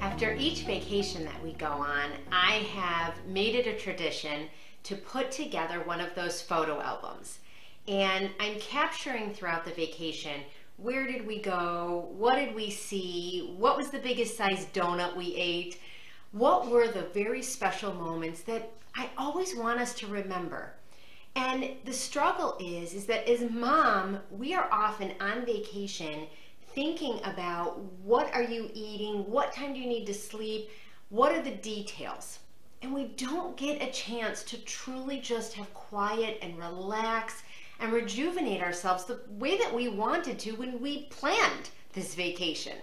After each vacation that we go on, I have made it a tradition to put together one of those photo albums. And I'm capturing throughout the vacation where did we go? What did we see? What was the biggest size donut we ate? What were the very special moments that I always want us to remember? And the struggle is is that as mom, we are often on vacation thinking about what are you eating, what time do you need to sleep, what are the details. And we don't get a chance to truly just have quiet and relax and rejuvenate ourselves the way that we wanted to when we planned this vacation.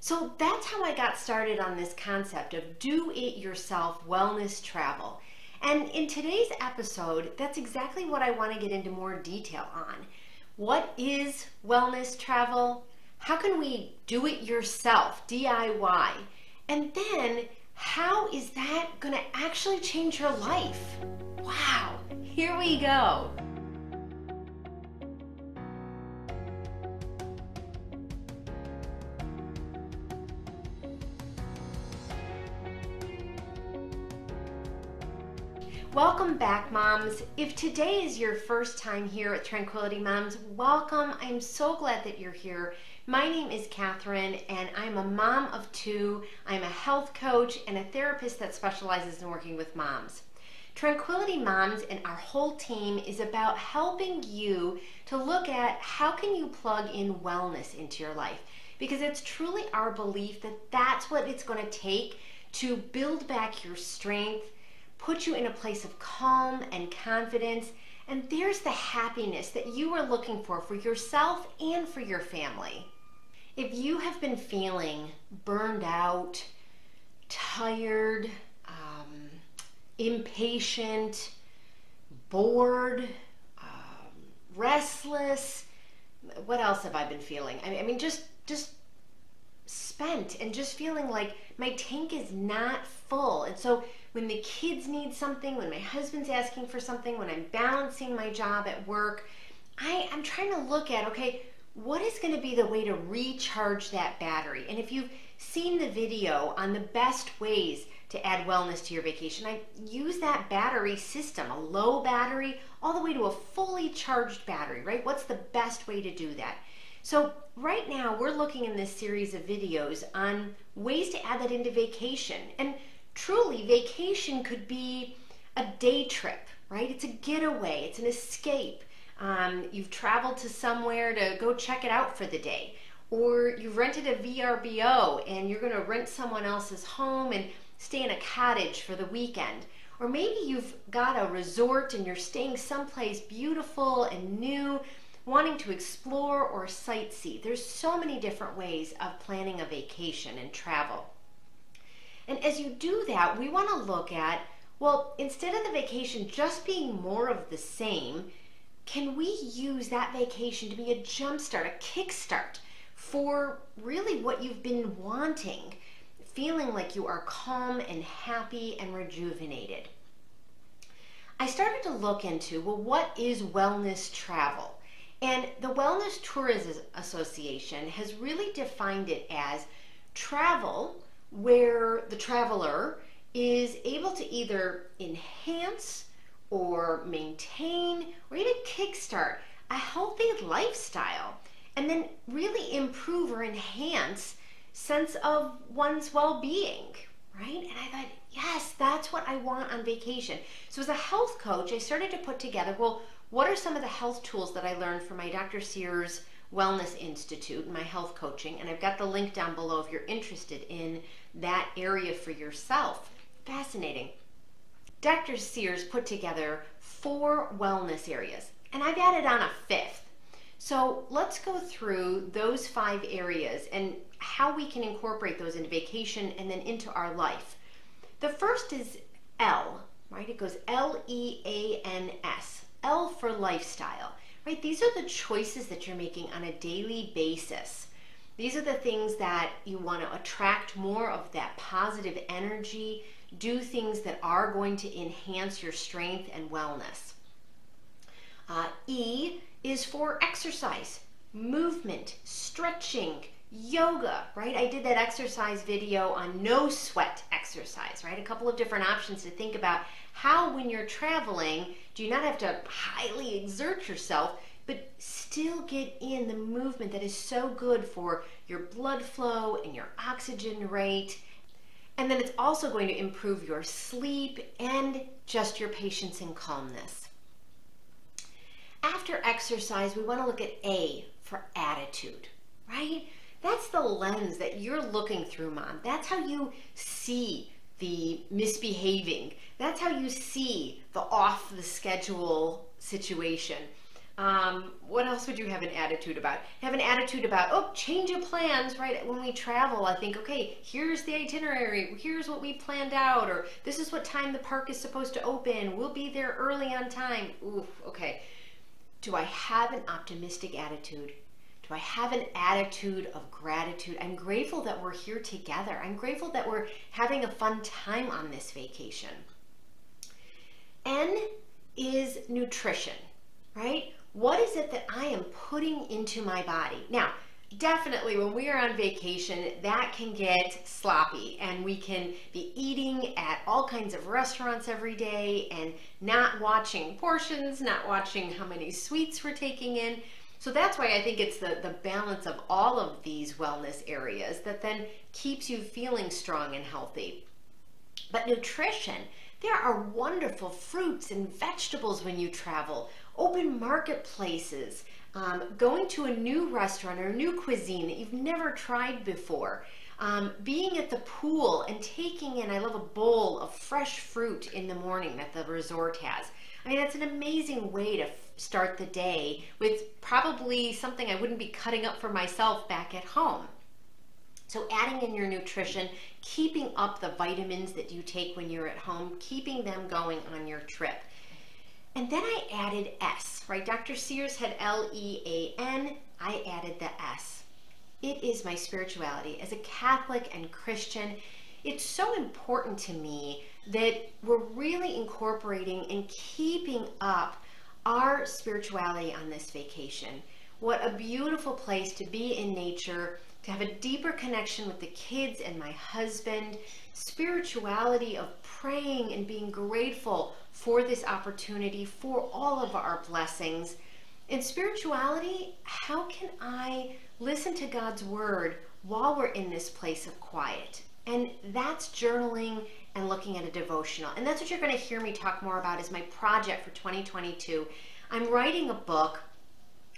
So that's how I got started on this concept of do it yourself wellness travel. And in today's episode, that's exactly what I want to get into more detail on. What is wellness travel? How can we do it yourself, DIY? And then, how is that going to actually change your life? Wow, here we go. Welcome back, moms. If today is your first time here at Tranquility Moms, welcome. I'm so glad that you're here. My name is Kathryn, and I'm a mom of two. I'm a health coach and a therapist that specializes in working with moms. Tranquility Moms and our whole team is about helping you to look at how can you plug in wellness into your life because it's truly our belief that that's what it's going to take to build back your strength put you in a place of calm and confidence. And there's the happiness that you are looking for for yourself and for your family. If you have been feeling burned out, tired, um, impatient, bored, um, restless, what else have I been feeling? I mean, just just spent and just feeling like my tank is not full. And so when the kids need something, when my husband's asking for something, when I'm balancing my job at work, I, I'm trying to look at, okay, what is going to be the way to recharge that battery? And if you've seen the video on the best ways to add wellness to your vacation, I use that battery system, a low battery, all the way to a fully charged battery, right? What's the best way to do that? So right now we're looking in this series of videos on ways to add that into vacation. And truly vacation could be a day trip, right? It's a getaway, it's an escape. Um, you've traveled to somewhere to go check it out for the day. Or you've rented a VRBO and you're going to rent someone else's home and stay in a cottage for the weekend. Or maybe you've got a resort and you're staying someplace beautiful and new, wanting to explore or sightsee. There's so many different ways of planning a vacation and travel. And as you do that, we want to look at, well, instead of the vacation just being more of the same, can we use that vacation to be a jumpstart, a kickstart for really what you've been wanting, feeling like you are calm and happy and rejuvenated? I started to look into, well, what is wellness travel? And the Wellness Tourism Association has really defined it as travel where the traveler is able to either enhance or maintain or even kickstart a healthy lifestyle and then really improve or enhance sense of one's well-being right and i thought yes that's what i want on vacation so as a health coach i started to put together well what are some of the health tools that i learned from my dr sears wellness institute and my health coaching and i've got the link down below if you're interested in that area for yourself. Fascinating. Dr. Sears put together four wellness areas, and I've added on a fifth. So let's go through those five areas and how we can incorporate those into vacation and then into our life. The first is L, right? It goes L E A N S. L for lifestyle, right? These are the choices that you're making on a daily basis. These are the things that you want to attract more of that positive energy, do things that are going to enhance your strength and wellness. Uh, e is for exercise, movement, stretching, yoga, right? I did that exercise video on no sweat exercise, right? A couple of different options to think about how, when you're traveling, do you not have to highly exert yourself, but still get in the movement that is so good for your blood flow and your oxygen rate. And then it's also going to improve your sleep and just your patience and calmness. After exercise, we want to look at A for attitude, right? That's the lens that you're looking through, mom. That's how you see the misbehaving. That's how you see the off the schedule situation. Um, what else would you have an attitude about? Have an attitude about, oh, change of plans, right? When we travel, I think, okay, here's the itinerary, here's what we planned out, or this is what time the park is supposed to open, we'll be there early on time. Oof, okay. Do I have an optimistic attitude? Do I have an attitude of gratitude? I'm grateful that we're here together. I'm grateful that we're having a fun time on this vacation. N is nutrition, right? What is it that I am putting into my body? Now, definitely when we are on vacation, that can get sloppy and we can be eating at all kinds of restaurants every day and not watching portions, not watching how many sweets we're taking in. So that's why I think it's the, the balance of all of these wellness areas that then keeps you feeling strong and healthy. But nutrition, there are wonderful fruits and vegetables when you travel, open marketplaces, um, going to a new restaurant or a new cuisine that you've never tried before. Um, being at the pool and taking in, I love a bowl of fresh fruit in the morning that the resort has. I mean, that's an amazing way to start the day with probably something I wouldn't be cutting up for myself back at home. So adding in your nutrition, keeping up the vitamins that you take when you're at home, keeping them going on your trip. And then I added S, right? Dr. Sears had L-E-A-N, I added the S. It is my spirituality. As a Catholic and Christian, it's so important to me that we're really incorporating and keeping up our spirituality on this vacation. What a beautiful place to be in nature, to have a deeper connection with the kids and my husband, spirituality of praying and being grateful for this opportunity, for all of our blessings. In spirituality, how can I listen to God's word while we're in this place of quiet? And that's journaling and looking at a devotional. And that's what you're going to hear me talk more about is my project for 2022. I'm writing a book,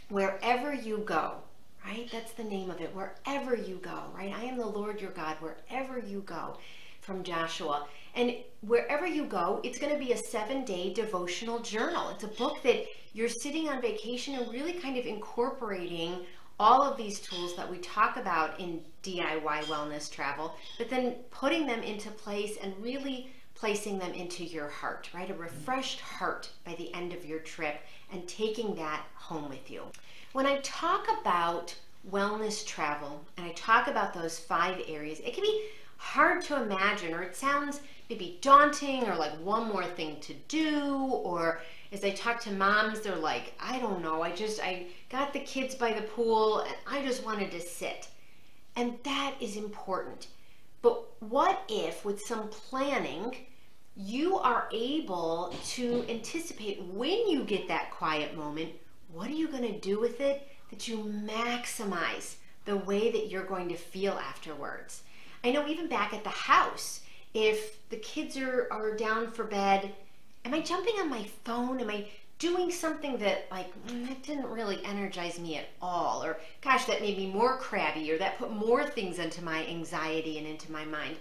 Wherever You Go, right? That's the name of it. Wherever you go, right? I am the Lord your God, wherever you go, from Joshua. And wherever you go, it's going to be a seven day devotional journal. It's a book that you're sitting on vacation and really kind of incorporating all of these tools that we talk about in DIY wellness travel, but then putting them into place and really placing them into your heart, right? A refreshed heart by the end of your trip and taking that home with you. When I talk about wellness travel and I talk about those five areas, it can be hard to imagine or it sounds maybe daunting or like one more thing to do or as I talk to moms, they're like, I don't know, I just, I got the kids by the pool and I just wanted to sit. And that is important. But what if, with some planning, you are able to anticipate when you get that quiet moment, what are you going to do with it that you maximize the way that you're going to feel afterwards? I know even back at the house, if the kids are, are down for bed, am I jumping on my phone? Am I doing something that like mm, that didn't really energize me at all or gosh that made me more crabby or that put more things into my anxiety and into my mind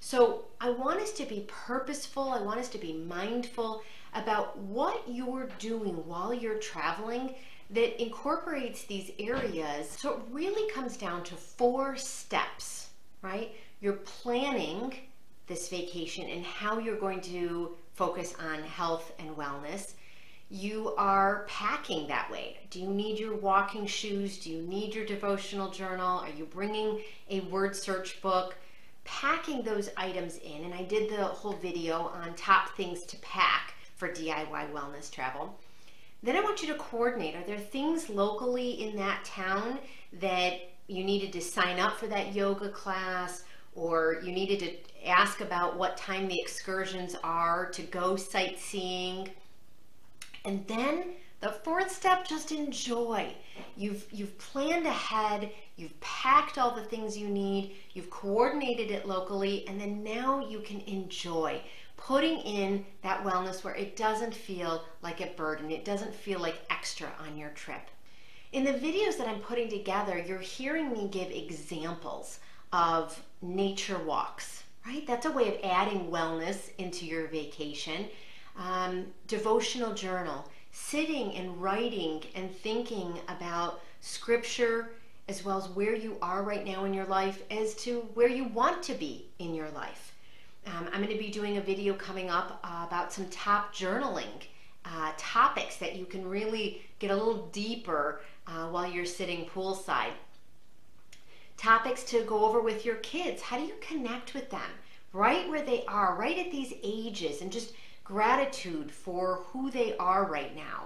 so i want us to be purposeful i want us to be mindful about what you're doing while you're traveling that incorporates these areas so it really comes down to four steps right you're planning this vacation and how you're going to focus on health and wellness you are packing that way. Do you need your walking shoes? Do you need your devotional journal? Are you bringing a word search book? Packing those items in, and I did the whole video on top things to pack for DIY wellness travel. Then I want you to coordinate. Are there things locally in that town that you needed to sign up for that yoga class or you needed to ask about what time the excursions are to go sightseeing. And then the fourth step, just enjoy. You've, you've planned ahead, you've packed all the things you need, you've coordinated it locally, and then now you can enjoy putting in that wellness where it doesn't feel like a burden, it doesn't feel like extra on your trip. In the videos that I'm putting together, you're hearing me give examples of nature walks, right? That's a way of adding wellness into your vacation. Um, devotional journal, sitting and writing and thinking about scripture as well as where you are right now in your life as to where you want to be in your life. Um, I'm going to be doing a video coming up uh, about some top journaling uh, topics that you can really get a little deeper uh, while you're sitting poolside. Topics to go over with your kids. How do you connect with them right where they are, right at these ages, and just gratitude for who they are right now.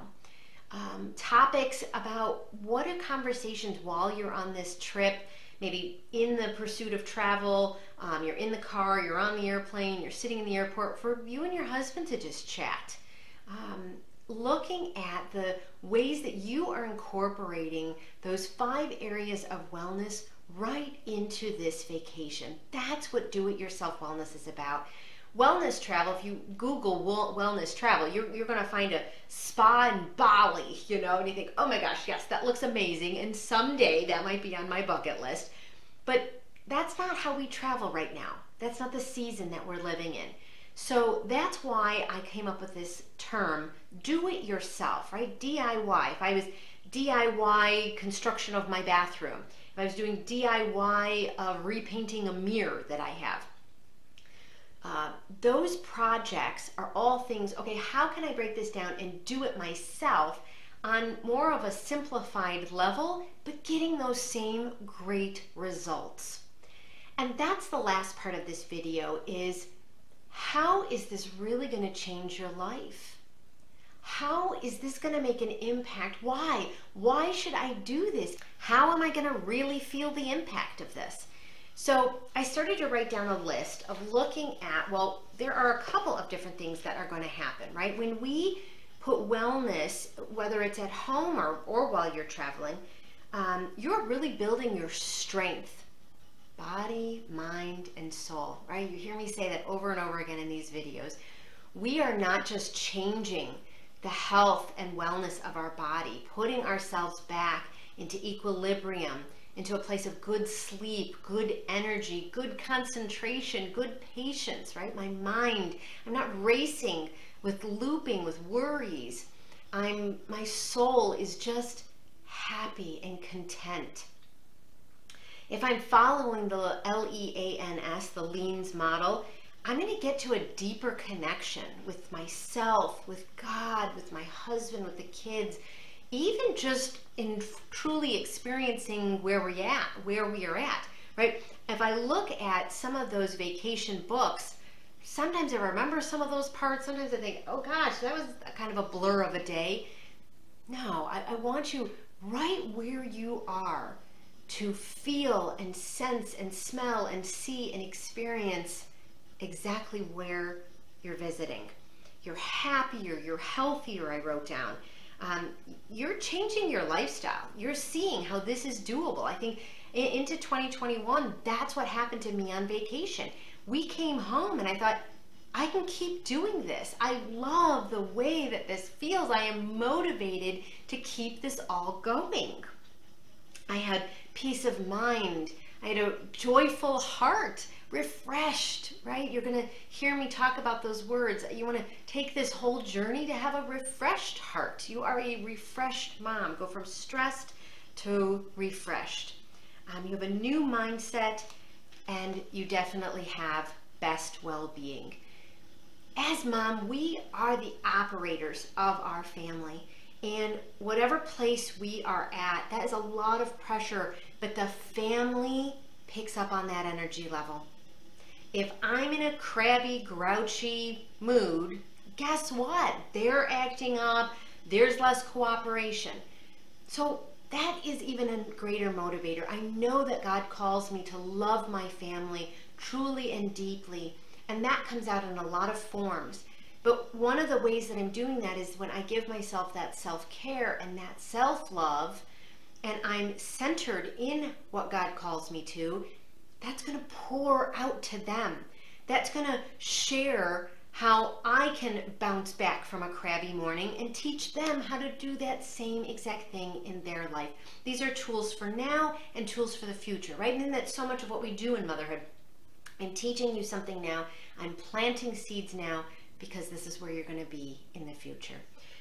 Um, topics about what are conversations while you're on this trip, maybe in the pursuit of travel, um, you're in the car, you're on the airplane, you're sitting in the airport, for you and your husband to just chat. Um, looking at the ways that you are incorporating those five areas of wellness right into this vacation. That's what do it yourself wellness is about wellness travel, if you Google wellness travel, you're, you're going to find a spa in Bali, you know, and you think, oh my gosh, yes, that looks amazing. And someday that might be on my bucket list. But that's not how we travel right now. That's not the season that we're living in. So that's why I came up with this term, do it yourself, right? DIY. If I was DIY construction of my bathroom, if I was doing DIY of repainting a mirror that I have, uh, those projects are all things, okay, how can I break this down and do it myself on more of a simplified level, but getting those same great results? And that's the last part of this video is how is this really going to change your life? How is this going to make an impact? Why? Why should I do this? How am I going to really feel the impact of this? So I started to write down a list of looking at, well, there are a couple of different things that are going to happen, right? When we put wellness, whether it's at home or, or while you're traveling, um, you're really building your strength, body, mind, and soul, right? You hear me say that over and over again in these videos. We are not just changing the health and wellness of our body, putting ourselves back into equilibrium, into a place of good sleep, good energy, good concentration, good patience, right? My mind, I'm not racing with looping with worries. I'm my soul is just happy and content. If I'm following the L-E-A-N-S, the LEANS model, I'm going to get to a deeper connection with myself, with God, with my husband, with the kids, even just in truly experiencing where we're at, where we are at, right? If I look at some of those vacation books, sometimes I remember some of those parts. Sometimes I think, oh gosh, that was kind of a blur of a day. No, I, I want you right where you are to feel and sense and smell and see and experience exactly where you're visiting. You're happier, you're healthier, I wrote down um, you're changing your lifestyle. You're seeing how this is doable. I think into 2021, that's what happened to me on vacation. We came home and I thought, I can keep doing this. I love the way that this feels. I am motivated to keep this all going. I had peace of mind. I had a joyful heart refreshed, right? You're going to hear me talk about those words. You want to take this whole journey to have a refreshed heart. You are a refreshed mom. Go from stressed to refreshed. Um, you have a new mindset and you definitely have best well-being. As mom, we are the operators of our family. And whatever place we are at, that is a lot of pressure, but the family picks up on that energy level. If I'm in a crabby, grouchy mood, guess what? They're acting up, there's less cooperation. So that is even a greater motivator. I know that God calls me to love my family truly and deeply, and that comes out in a lot of forms. But one of the ways that I'm doing that is when I give myself that self care and that self love, and I'm centered in what God calls me to, that's going to pour out to them. That's going to share how I can bounce back from a crabby morning and teach them how to do that same exact thing in their life. These are tools for now and tools for the future, right? And that's so much of what we do in motherhood. I'm teaching you something now. I'm planting seeds now because this is where you're going to be in the future.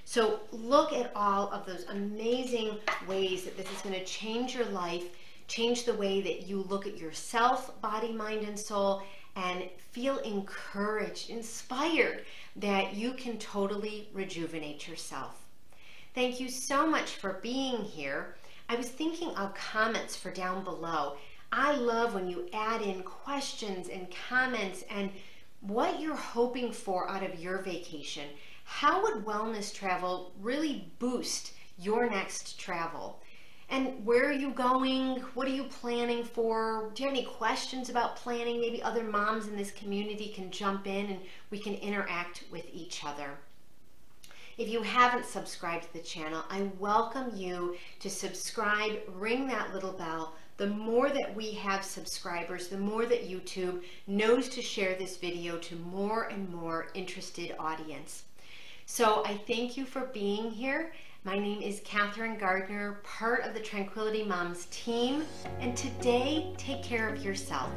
So look at all of those amazing ways that this is going to change your life, change the way that you look at yourself, body, mind, and soul, and feel encouraged, inspired that you can totally rejuvenate yourself. Thank you so much for being here. I was thinking of comments for down below. I love when you add in questions and comments and what you're hoping for out of your vacation. How would wellness travel really boost your next travel? And where are you going? What are you planning for? Do you have any questions about planning? Maybe other moms in this community can jump in and we can interact with each other. If you haven't subscribed to the channel, I welcome you to subscribe, ring that little bell. The more that we have subscribers, the more that YouTube knows to share this video to more and more interested audience. So I thank you for being here my name is Kathryn Gardner, part of the Tranquility Moms team, and today, take care of yourself.